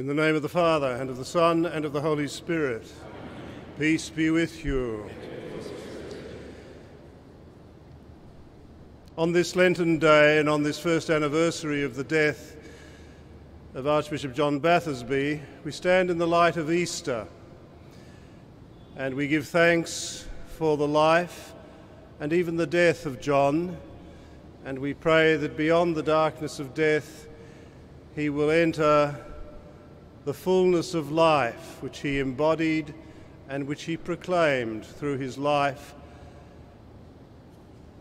In the name of the Father, and of the Son, and of the Holy Spirit. Peace be with you. On this Lenten day and on this first anniversary of the death of Archbishop John Bathersby, we stand in the light of Easter and we give thanks for the life and even the death of John, and we pray that beyond the darkness of death, he will enter the fullness of life which he embodied and which he proclaimed through his life.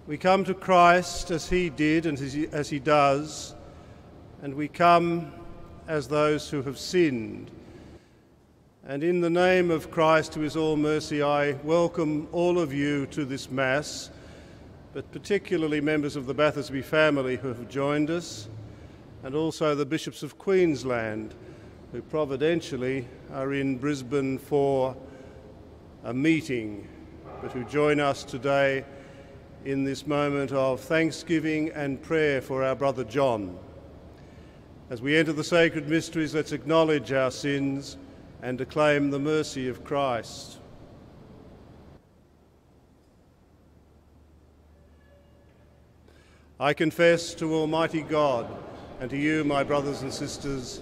We come to Christ as he did and as he, as he does, and we come as those who have sinned. And in the name of Christ, who is all mercy, I welcome all of you to this Mass, but particularly members of the Bathersby family who have joined us, and also the bishops of Queensland who providentially are in Brisbane for a meeting, but who join us today in this moment of thanksgiving and prayer for our brother John. As we enter the sacred mysteries, let's acknowledge our sins and acclaim the mercy of Christ. I confess to Almighty God and to you, my brothers and sisters,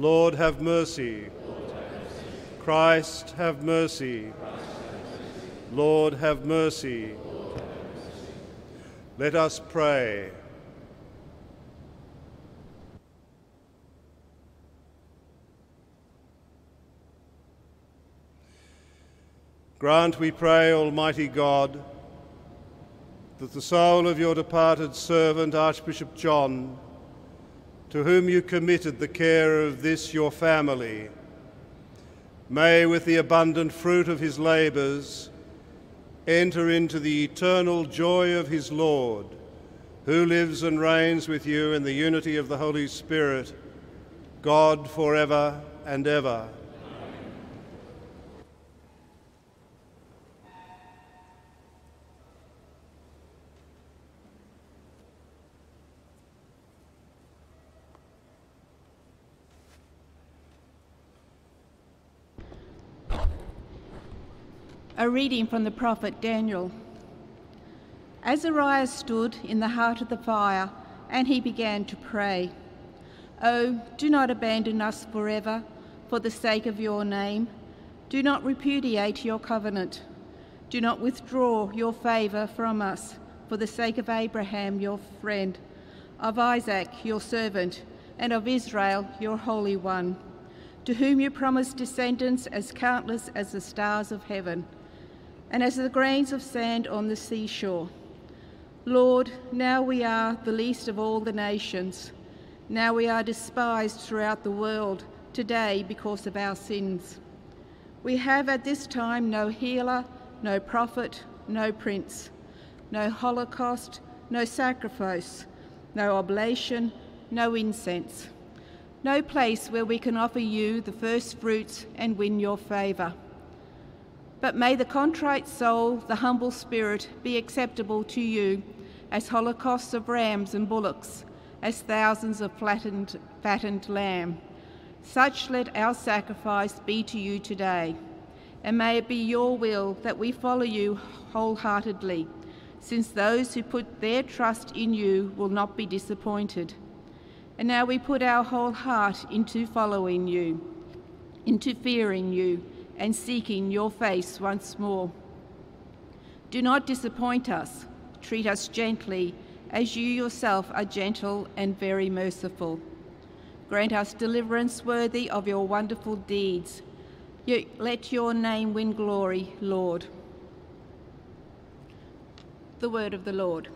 Lord, have mercy. Christ, have mercy. Lord, have mercy. Let us pray. Grant, we pray, Almighty God, that the soul of your departed servant, Archbishop John, to whom you committed the care of this your family, may, with the abundant fruit of his labours, enter into the eternal joy of his Lord, who lives and reigns with you in the unity of the Holy Spirit, God for ever and ever. A reading from the prophet Daniel. Azariah stood in the heart of the fire, and he began to pray. Oh, do not abandon us forever for the sake of your name. Do not repudiate your covenant. Do not withdraw your favour from us for the sake of Abraham, your friend, of Isaac, your servant, and of Israel, your Holy One, to whom you promised descendants as countless as the stars of heaven and as the grains of sand on the seashore. Lord, now we are the least of all the nations. Now we are despised throughout the world today because of our sins. We have at this time no healer, no prophet, no prince, no holocaust, no sacrifice, no oblation, no incense, no place where we can offer you the first fruits and win your favour. But may the contrite soul, the humble spirit, be acceptable to you as holocausts of rams and bullocks, as thousands of flattened, fattened lamb. Such let our sacrifice be to you today. And may it be your will that we follow you wholeheartedly, since those who put their trust in you will not be disappointed. And now we put our whole heart into following you, into fearing you and seeking your face once more. Do not disappoint us. Treat us gently, as you yourself are gentle and very merciful. Grant us deliverance worthy of your wonderful deeds. Let your name win glory, Lord. The word of the Lord.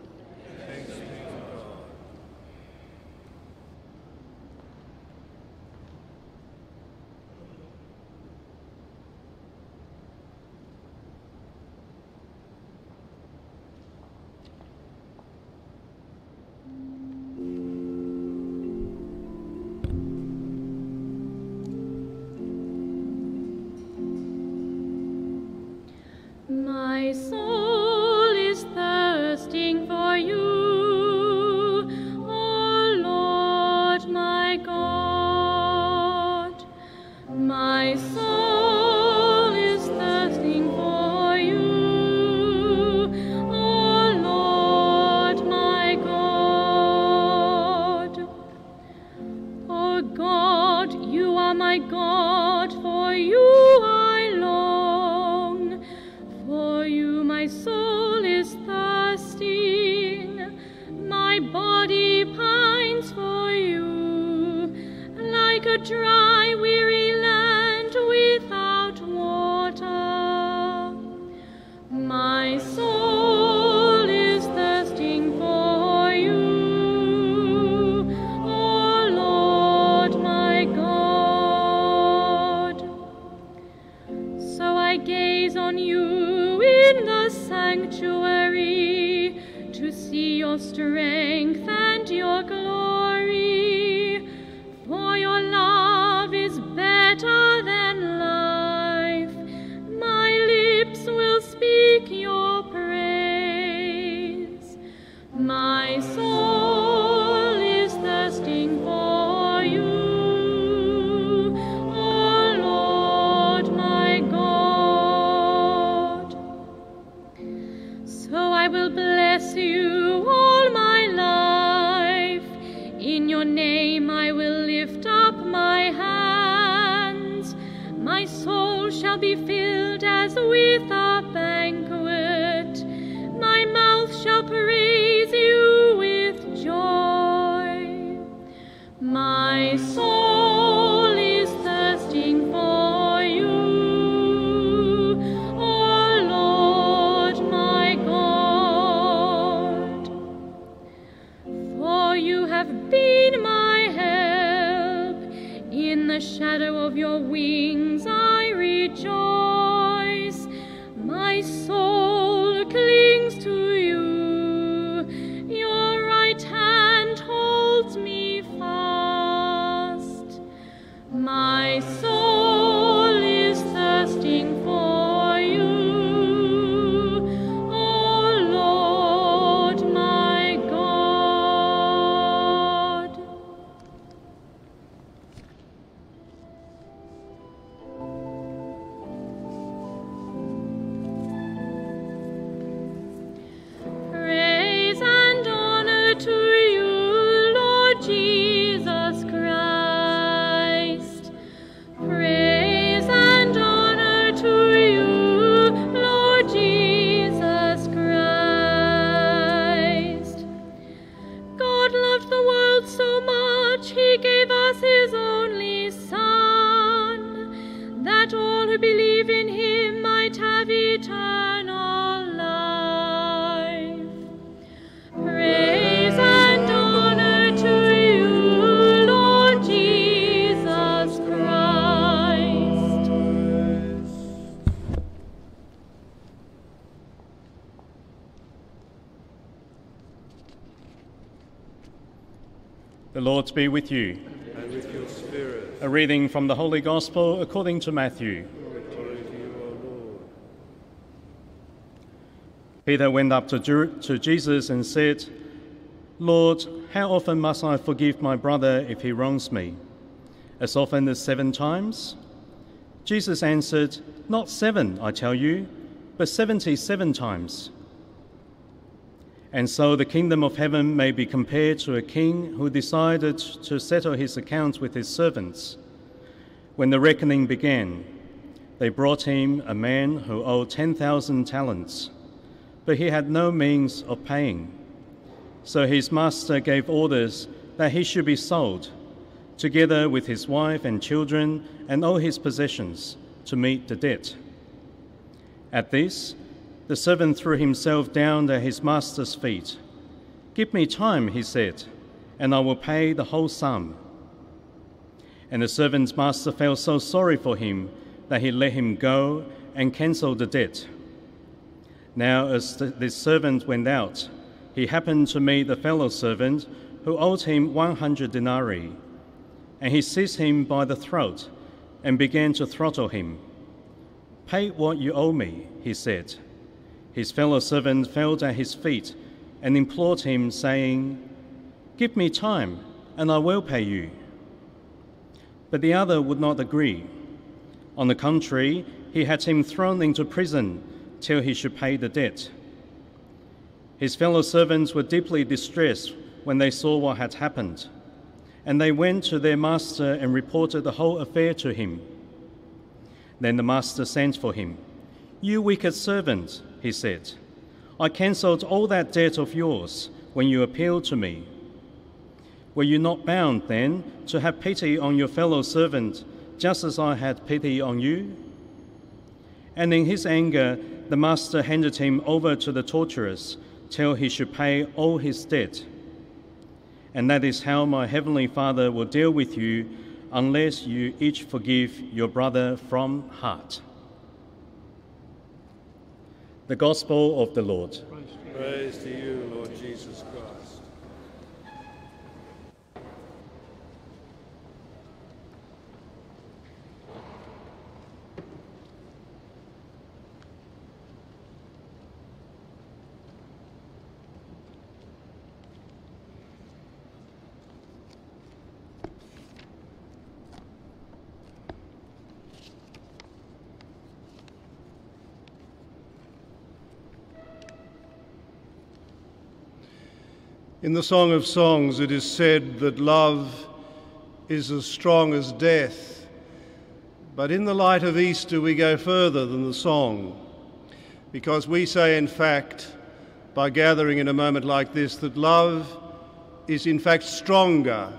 Be with you. And with your spirit, A reading from the Holy Gospel according to Matthew. glory to you. Peter went up to, to Jesus and said, Lord, how often must I forgive my brother if he wrongs me? As often as seven times? Jesus answered, Not seven, I tell you, but seventy seven times. And so the kingdom of heaven may be compared to a king who decided to settle his accounts with his servants. When the reckoning began, they brought him a man who owed 10,000 talents, but he had no means of paying. So his master gave orders that he should be sold, together with his wife and children and all his possessions, to meet the debt. At this, the servant threw himself down at his master's feet. Give me time, he said, and I will pay the whole sum. And the servant's master felt so sorry for him that he let him go and cancelled the debt. Now, as the, this servant went out, he happened to meet a fellow servant who owed him 100 denarii. And he seized him by the throat and began to throttle him. Pay what you owe me, he said. His fellow servant fell at his feet and implored him, saying, Give me time, and I will pay you. But the other would not agree. On the contrary, he had him thrown into prison till he should pay the debt. His fellow servants were deeply distressed when they saw what had happened, and they went to their master and reported the whole affair to him. Then the master sent for him. You wicked servant, he said, I cancelled all that debt of yours when you appealed to me. Were you not bound then to have pity on your fellow servant, just as I had pity on you? And in his anger, the master handed him over to the torturers till he should pay all his debt. And that is how my heavenly Father will deal with you unless you each forgive your brother from heart. The Gospel of the Lord. Praise to you, Lord Jesus Christ. In the Song of Songs, it is said that love is as strong as death. But in the light of Easter, we go further than the song, because we say, in fact, by gathering in a moment like this, that love is in fact stronger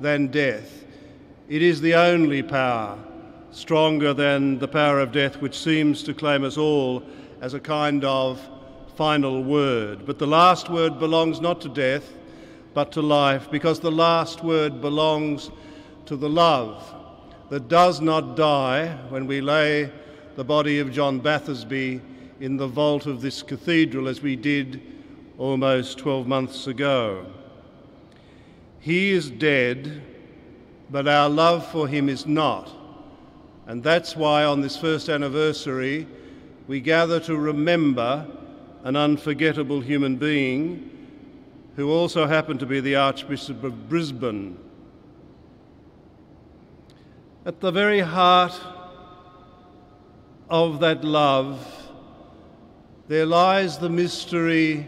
than death. It is the only power, stronger than the power of death, which seems to claim us all as a kind of final word. But the last word belongs not to death, but to life, because the last word belongs to the love that does not die when we lay the body of John Bathersby in the vault of this cathedral, as we did almost 12 months ago. He is dead, but our love for him is not. And that's why on this first anniversary, we gather to remember an unforgettable human being who also happened to be the Archbishop of Brisbane. At the very heart of that love, there lies the mystery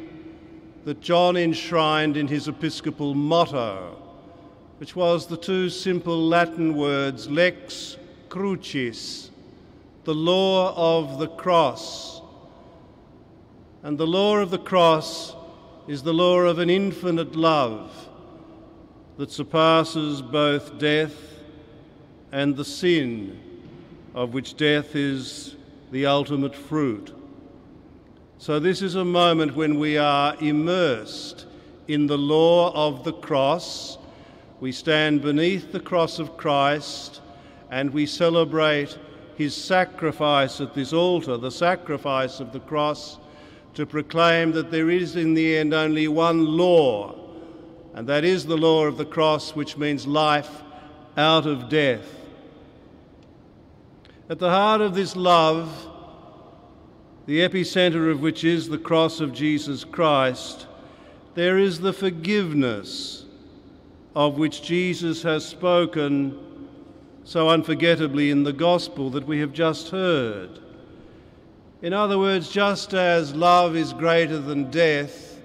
that John enshrined in his episcopal motto, which was the two simple Latin words lex crucis, the law of the cross and the law of the cross is the law of an infinite love that surpasses both death and the sin of which death is the ultimate fruit. So, this is a moment when we are immersed in the law of the cross. We stand beneath the cross of Christ and we celebrate his sacrifice at this altar, the sacrifice of the cross to proclaim that there is in the end only one law, and that is the law of the cross, which means life out of death. At the heart of this love, the epicenter of which is the cross of Jesus Christ, there is the forgiveness of which Jesus has spoken so unforgettably in the gospel that we have just heard. In other words, just as love is greater than death,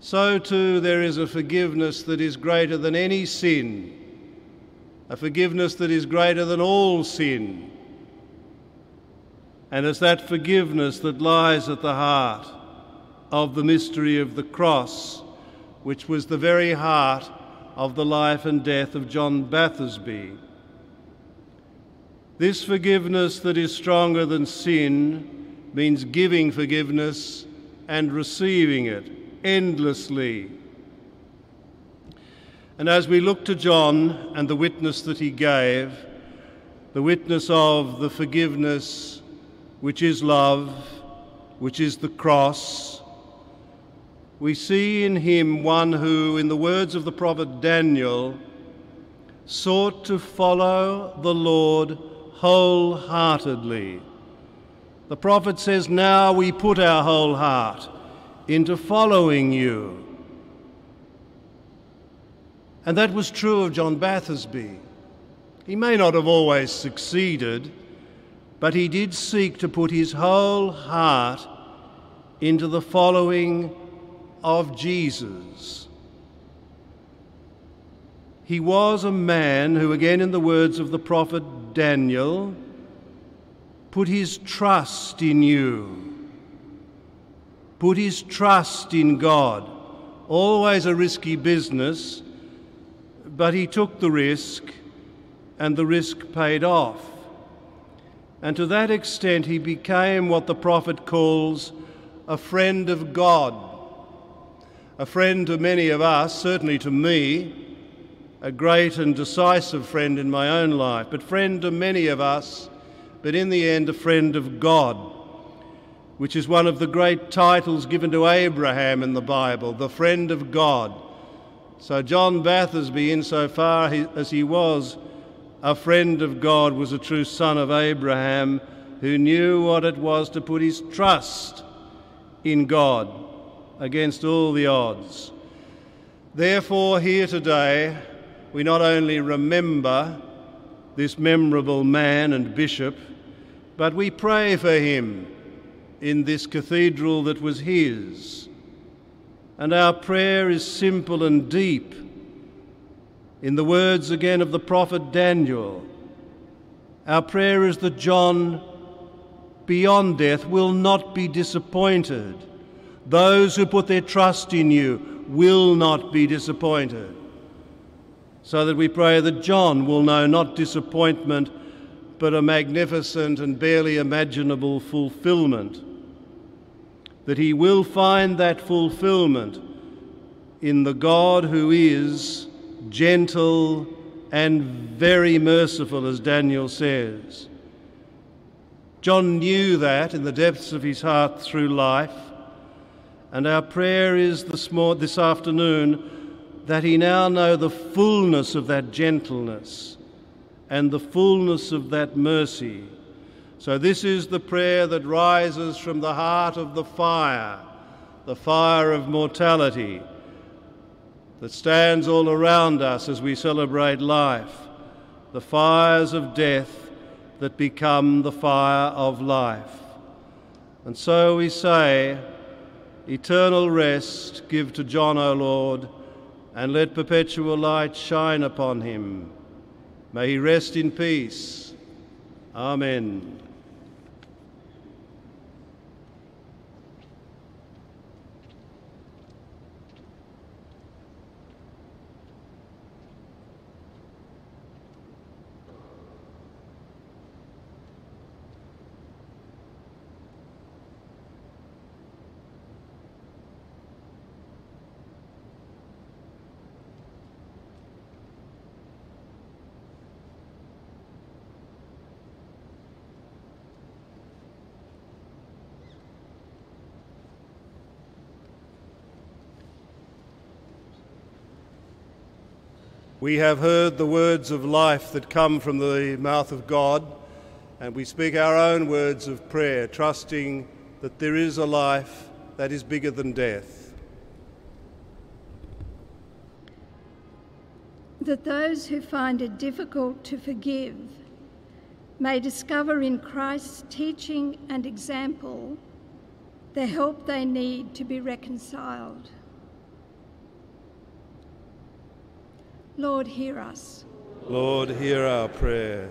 so too there is a forgiveness that is greater than any sin, a forgiveness that is greater than all sin. And it's that forgiveness that lies at the heart of the mystery of the cross, which was the very heart of the life and death of John Bathersby. This forgiveness that is stronger than sin means giving forgiveness and receiving it endlessly. And as we look to John and the witness that he gave, the witness of the forgiveness which is love, which is the cross, we see in him one who, in the words of the prophet Daniel, sought to follow the Lord wholeheartedly, The prophet says, Now we put our whole heart into following you. And that was true of John Bathersby. He may not have always succeeded, but he did seek to put his whole heart into the following of Jesus. He was a man who, again in the words of the prophet Daniel, put his trust in you, put his trust in God. Always a risky business, but he took the risk and the risk paid off. And to that extent, he became what the prophet calls a friend of God. A friend to many of us, certainly to me, a great and decisive friend in my own life, but friend to many of us, but in the end, a friend of God, which is one of the great titles given to Abraham in the Bible, the friend of God. So, John Bathersby, insofar as he was a friend of God, was a true son of Abraham who knew what it was to put his trust in God against all the odds. Therefore, here today, we not only remember this memorable man and bishop, but we pray for him in this cathedral that was his. And our prayer is simple and deep. In the words again of the prophet Daniel, our prayer is that John, beyond death, will not be disappointed. Those who put their trust in you will not be disappointed so that we pray that John will know not disappointment, but a magnificent and barely imaginable fulfillment. That he will find that fulfillment in the God who is gentle and very merciful, as Daniel says. John knew that in the depths of his heart through life, and our prayer is this, this afternoon that he now know the fullness of that gentleness and the fullness of that mercy. So, this is the prayer that rises from the heart of the fire, the fire of mortality that stands all around us as we celebrate life, the fires of death that become the fire of life. And so we say, Eternal rest give to John, O Lord and let perpetual light shine upon him. May he rest in peace. Amen. We have heard the words of life that come from the mouth of God, and we speak our own words of prayer, trusting that there is a life that is bigger than death. That those who find it difficult to forgive may discover in Christ's teaching and example the help they need to be reconciled. Lord, hear us. Lord, hear our prayer.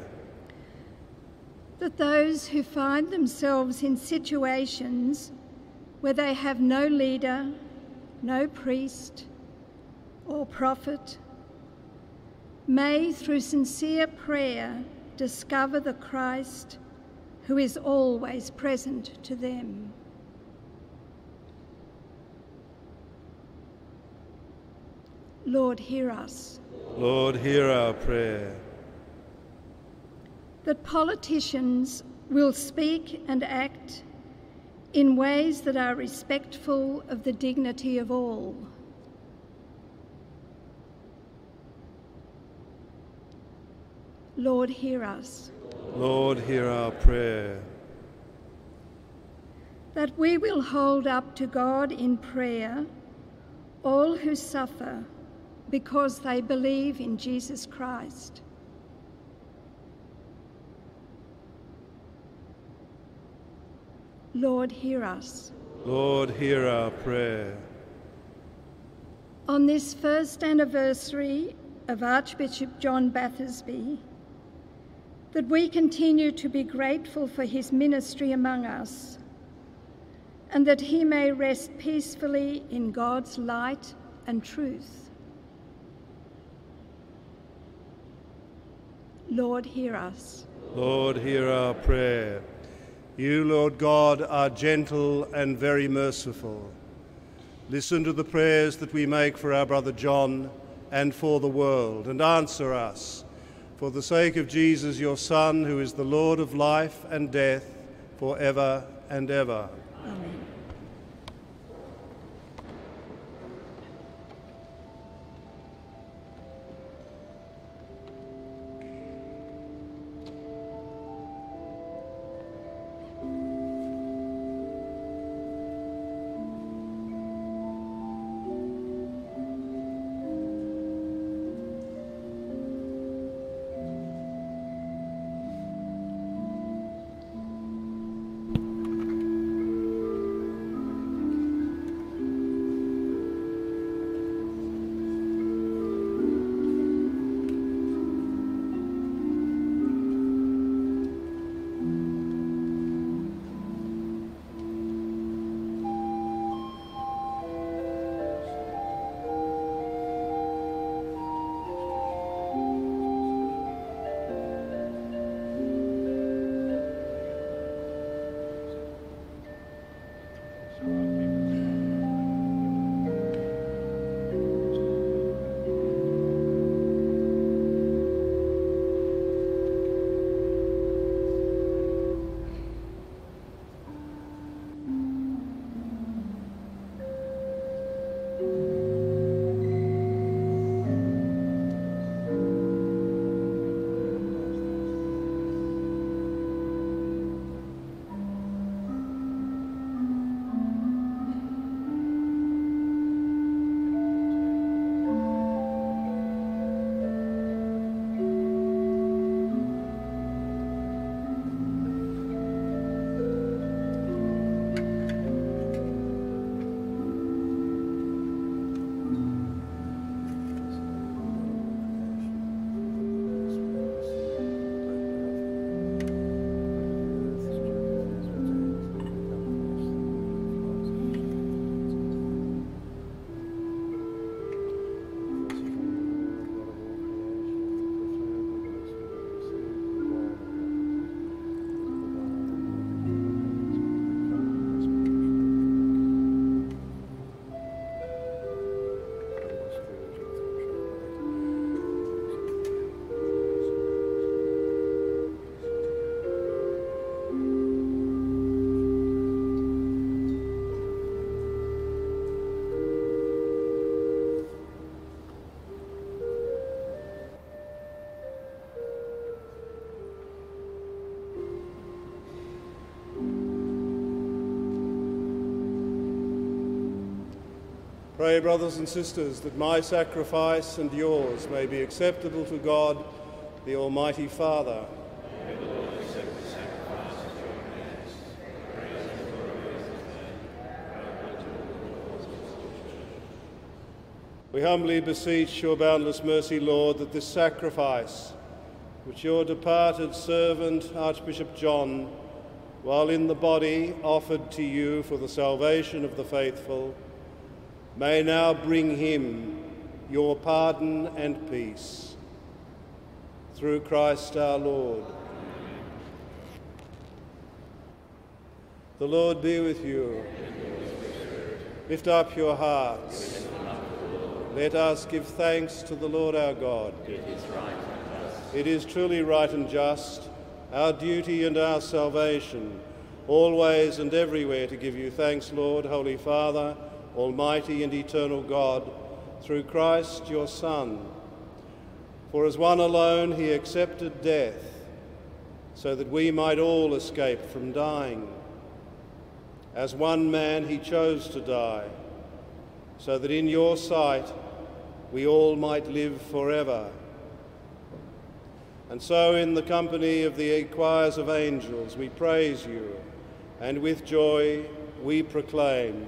That those who find themselves in situations where they have no leader, no priest or prophet, may through sincere prayer discover the Christ who is always present to them. Lord, hear us. Lord, hear our prayer. That politicians will speak and act in ways that are respectful of the dignity of all. Lord, hear us. Lord, hear our prayer. that we will hold up to God in prayer all who suffer because they believe in Jesus Christ. Lord, hear us. Lord, hear our prayer. On this first anniversary of Archbishop John Bathersby, that we continue to be grateful for his ministry among us, and that he may rest peacefully in God's light and truth. Lord, hear us. Lord, hear our prayer. You, Lord God, are gentle and very merciful. Listen to the prayers that we make for our brother John and for the world, and answer us. For the sake of Jesus, your Son, who is the Lord of life and death, for ever and ever. Amen. Pray, brothers and sisters, that my sacrifice and yours may be acceptable to God, the Almighty Father. We humbly beseech your boundless mercy, Lord, that this sacrifice, which your departed servant, Archbishop John, while in the body offered to you for the salvation of the faithful, may now bring him your pardon and peace. Through Christ our Lord. The Lord be with you. Lift up your hearts. Let us give thanks to the Lord our God. It is right and just. It is truly right and just, our duty and our salvation, always and everywhere to give you thanks, Lord, Holy Father, Almighty and eternal God, through Christ your Son. For as one alone he accepted death, so that we might all escape from dying. As one man, he chose to die, so that in your sight we all might live forever. And so, in the company of the choirs of angels, we praise you, and with joy we proclaim.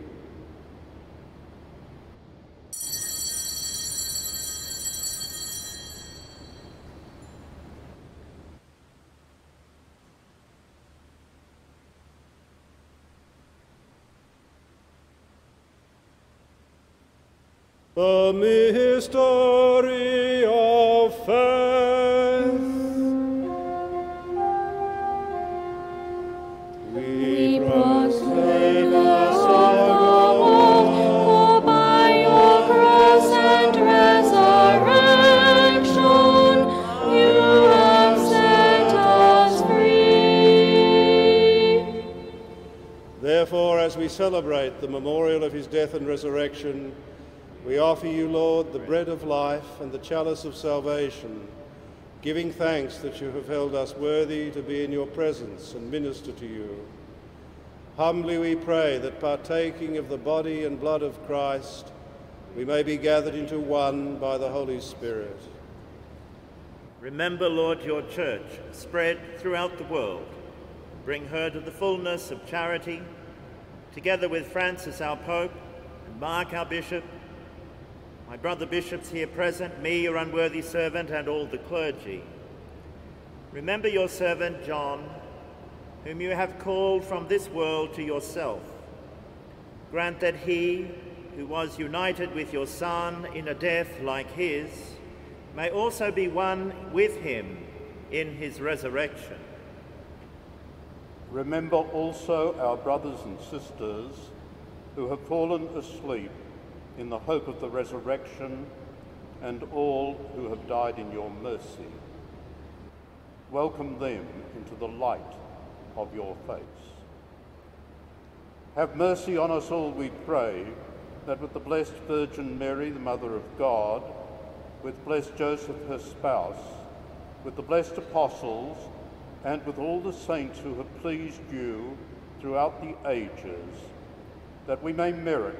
The mystery of faith. We proclaim the Son For by your cross and resurrection, you have set us free. Therefore, as we celebrate the memorial of his death and resurrection, we offer you, Lord, the bread of life and the chalice of salvation, giving thanks that you have held us worthy to be in your presence and minister to you. Humbly we pray that partaking of the body and blood of Christ, we may be gathered into one by the Holy Spirit. Remember, Lord, your church spread throughout the world. Bring her to the fullness of charity, together with Francis, our Pope, and Mark, our Bishop, my brother bishops here present, me, your unworthy servant, and all the clergy. Remember your servant John, whom you have called from this world to yourself. Grant that he, who was united with your Son in a death like his, may also be one with him in his resurrection. Remember also our brothers and sisters who have fallen asleep in the hope of the resurrection and all who have died in your mercy. Welcome them into the light of your face. Have mercy on us all, we pray, that with the blessed Virgin Mary, the Mother of God, with blessed Joseph, her spouse, with the blessed apostles, and with all the saints who have pleased you throughout the ages, that we may merit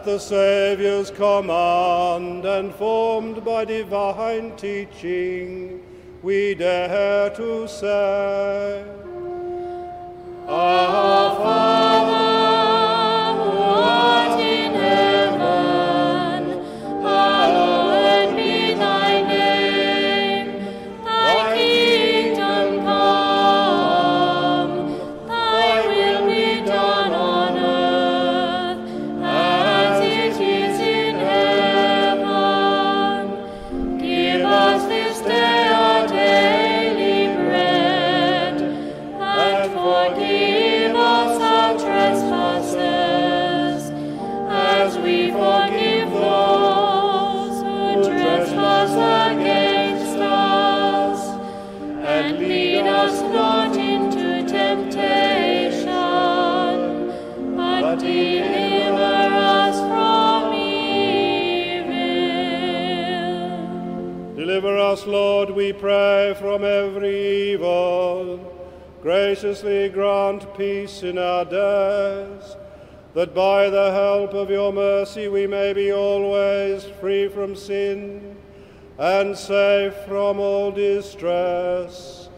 At the Saviour's command and formed by divine teaching, we dare to say, Our Father, pray, from every evil. Graciously grant peace in our days, that by the help of your mercy we may be always free from sin and safe from all distress,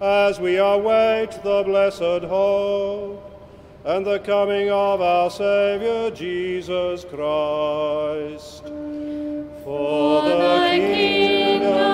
as we await the blessed hope and the coming of our Saviour Jesus Christ. For thy kingdom, the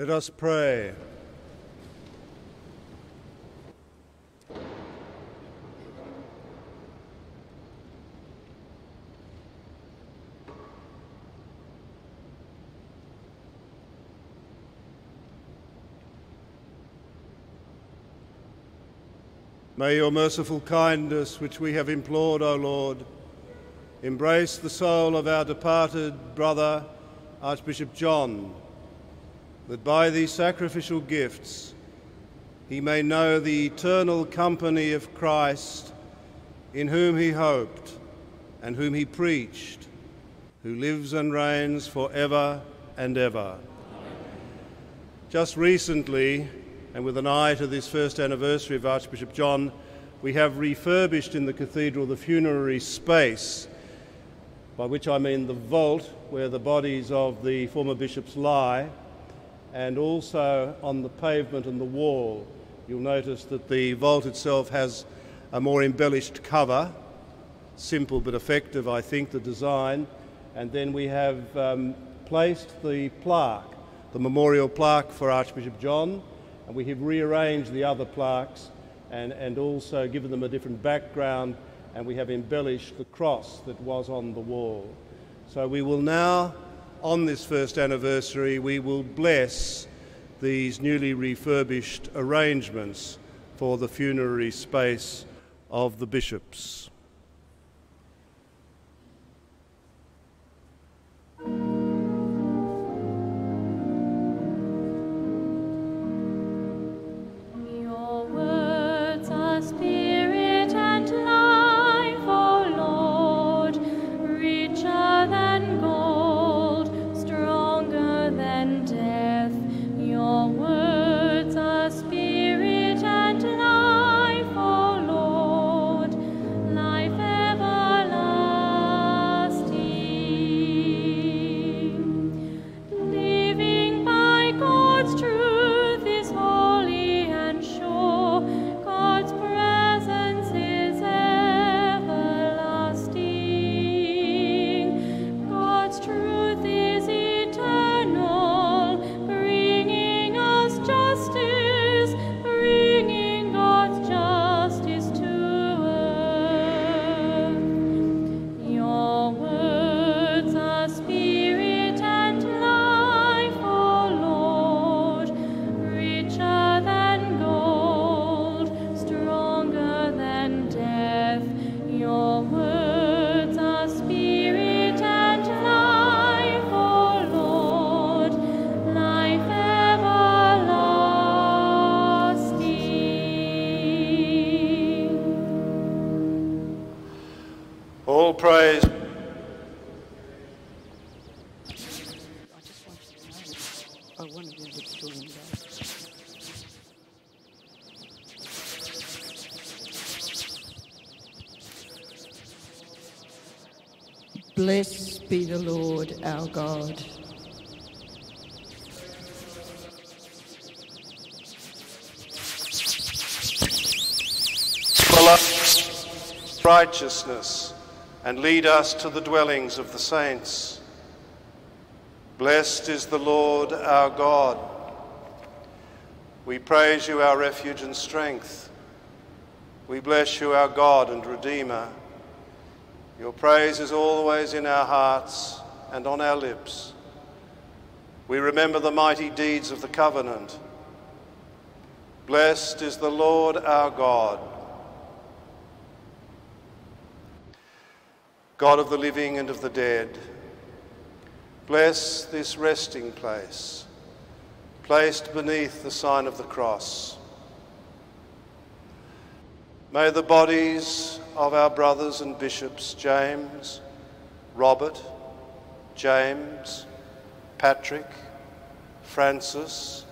Let us pray. May your merciful kindness, which we have implored, O Lord, embrace the soul of our departed brother, Archbishop John, that by these sacrificial gifts he may know the eternal company of Christ, in whom he hoped and whom he preached, who lives and reigns for ever and ever. Just recently, and with an eye to this first anniversary of Archbishop John, we have refurbished in the cathedral the funerary space, by which I mean the vault where the bodies of the former bishops lie, and also on the pavement and the wall. You'll notice that the vault itself has a more embellished cover, simple but effective, I think, the design. And then we have um, placed the plaque, the memorial plaque for Archbishop John, and we have rearranged the other plaques and, and also given them a different background and we have embellished the cross that was on the wall. So we will now, on this first anniversary, we will bless these newly refurbished arrangements for the funerary space of the bishops. Blessed be the Lord our God. Righteousness and lead us to the dwellings of the saints. Blessed is the Lord our God. We praise you, our refuge and strength. We bless you, our God and Redeemer. Your praise is always in our hearts and on our lips. We remember the mighty deeds of the covenant. Blessed is the Lord our God. God of the living and of the dead, bless this resting place, placed beneath the sign of the cross. May the bodies of our brothers and bishops, James, Robert, James, Patrick, Francis,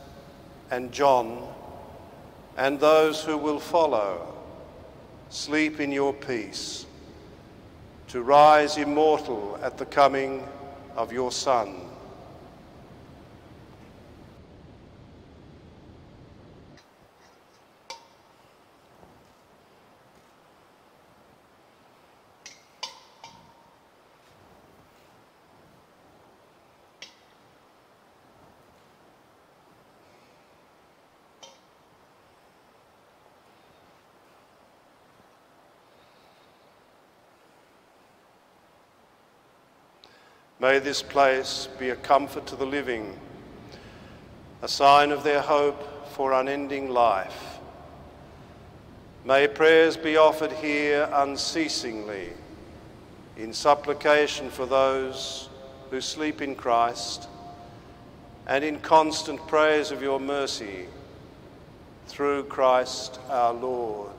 and John, and those who will follow, sleep in your peace to rise immortal at the coming of your Son. May this place be a comfort to the living, a sign of their hope for unending life. May prayers be offered here unceasingly in supplication for those who sleep in Christ and in constant praise of your mercy through Christ our Lord.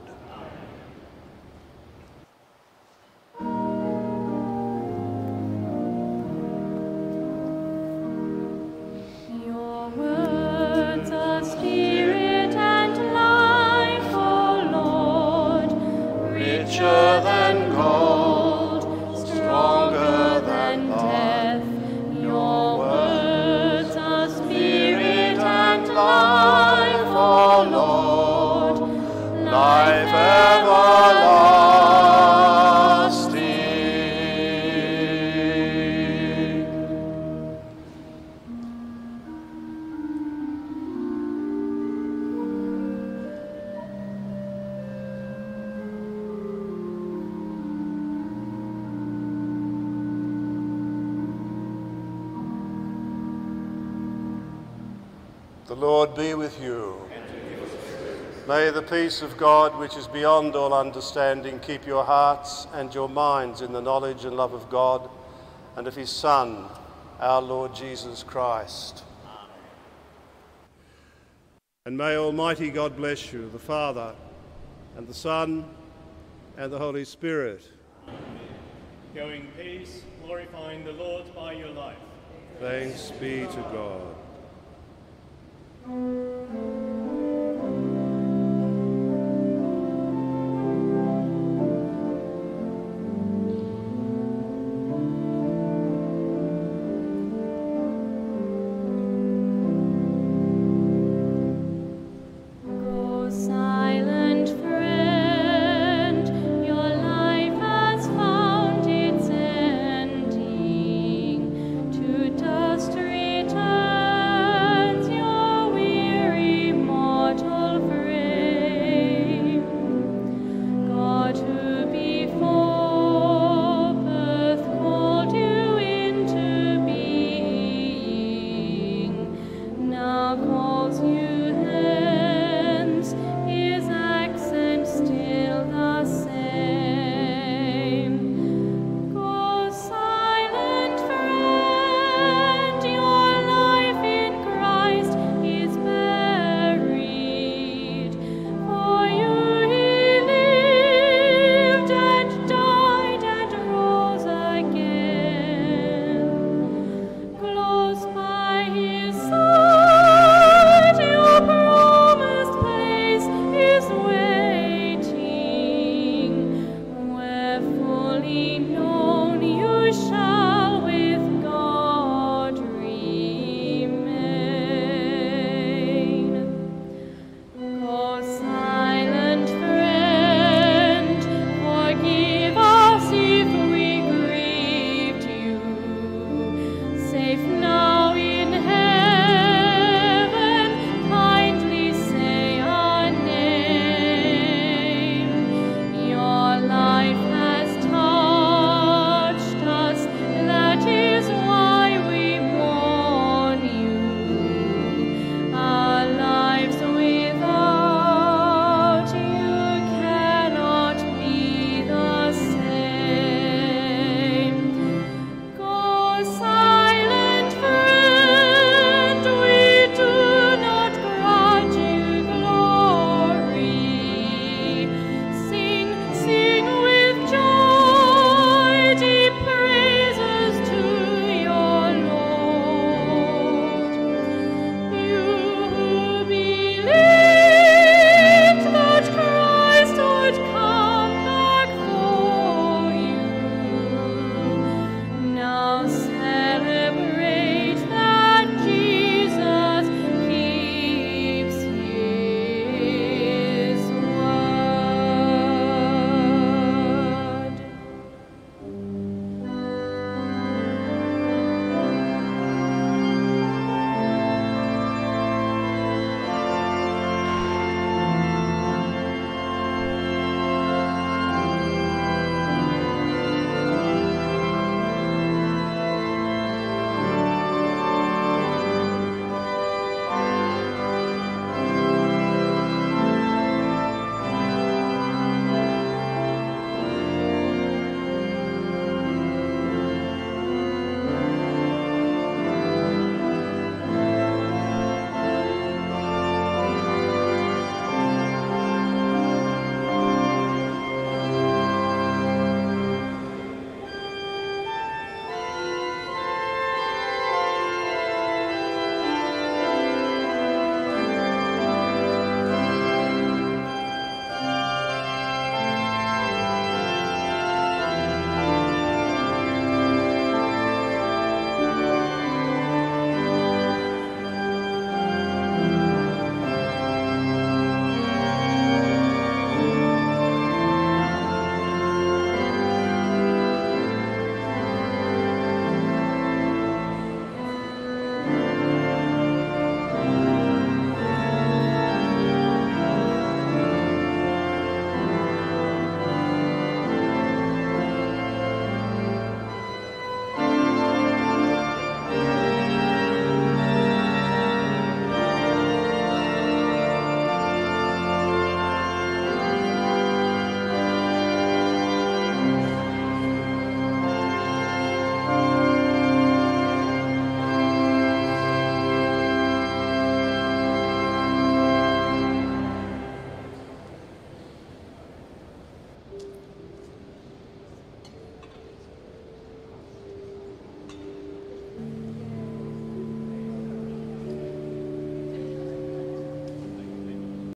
Peace of God, which is beyond all understanding, keep your hearts and your minds in the knowledge and love of God and of his Son, our Lord Jesus Christ. Amen. And may Almighty God bless you, the Father, and the Son, and the Holy Spirit. Go in peace, glorifying the Lord by your life. Thanks be to God.